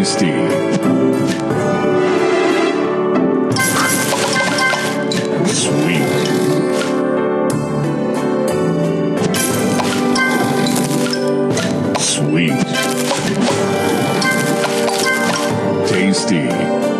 tasty. Sweet. Sweet. Tasty.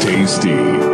Tasty.